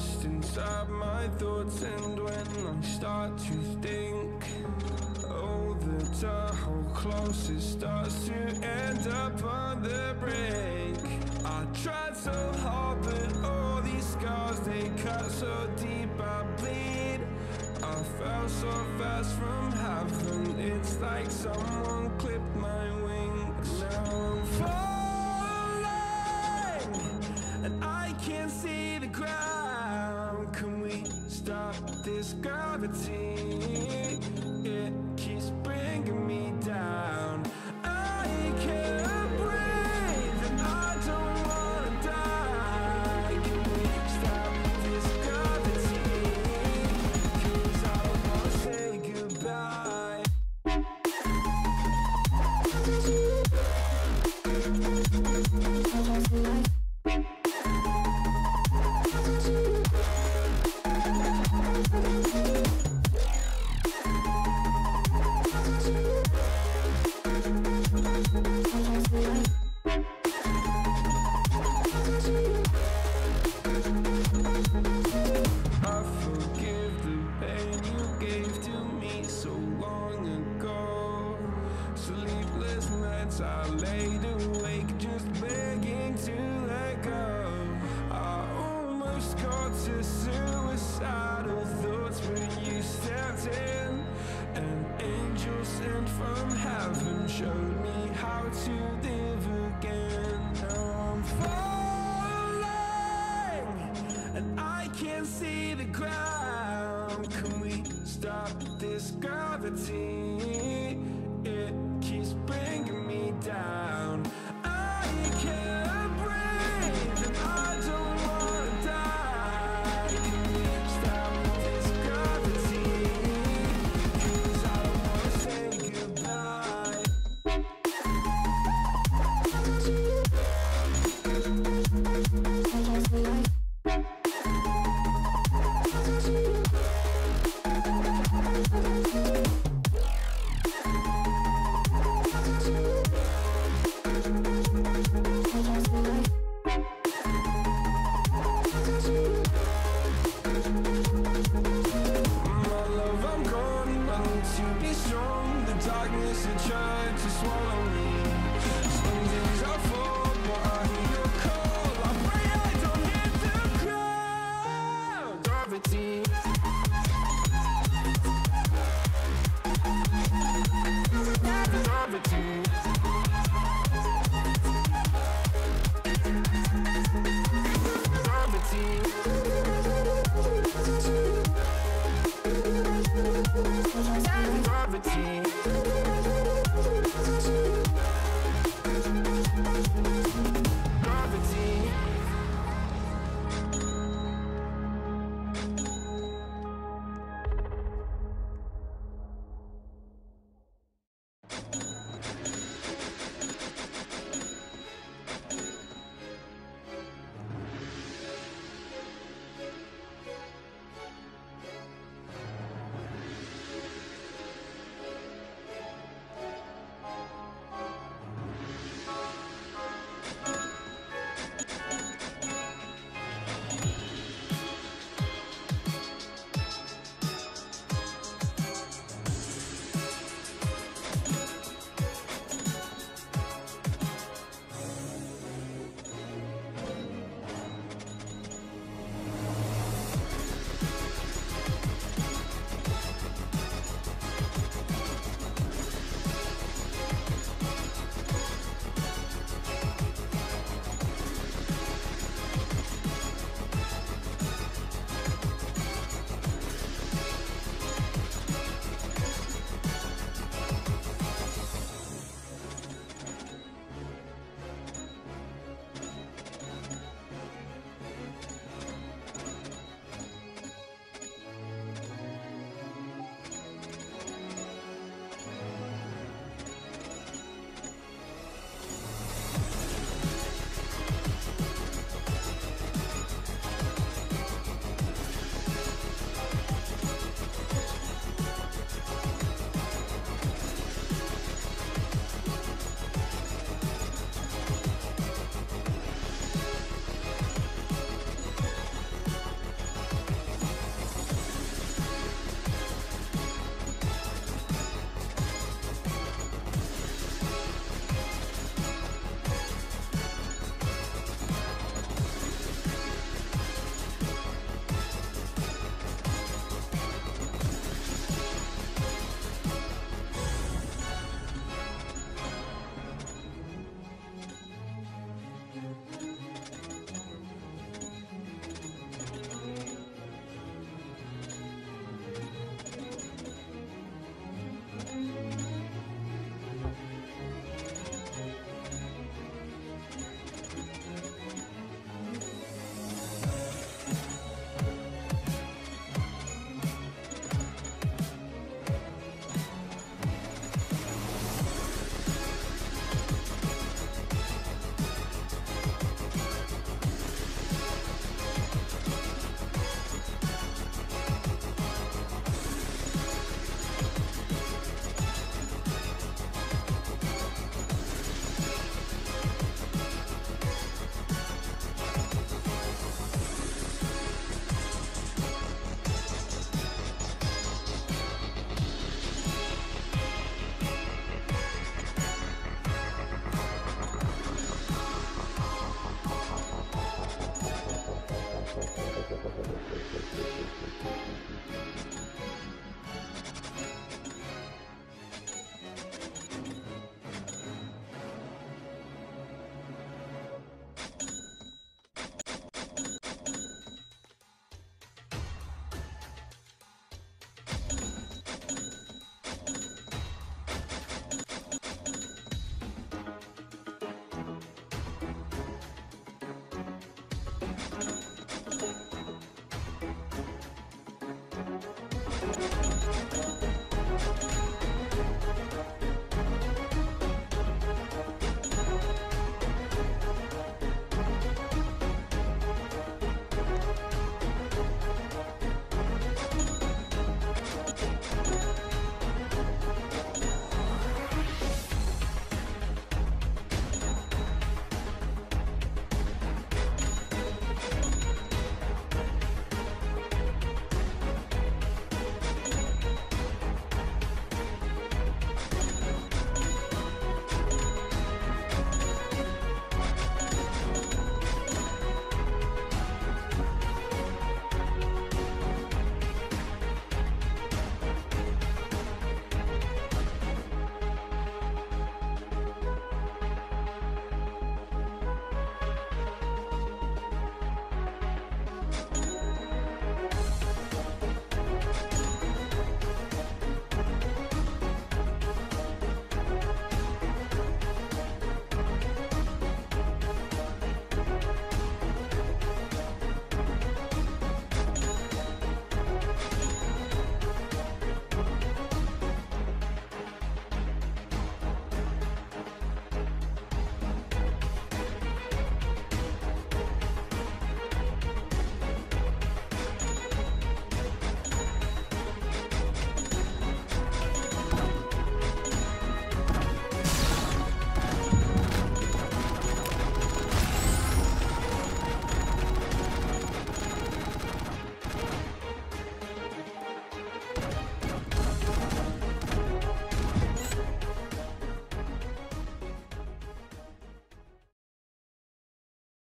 lost inside my thoughts And when I start to think Oh, the tunnel close It starts to end up on the brink. I tried so hard but all these scars They cut so deep I bleed. I fell so fast from heaven It's like someone this gravity? It keeps bringing me down. I can't breathe, and I don't wanna die. Can we stop this gravity? 'Cause I wanna say goodbye. I to suicidal thoughts when you stepped in. An angel sent from heaven showed me how to live again. Now I'm falling and I can't see are to swallow me. Gravity. Gravity. Gravity.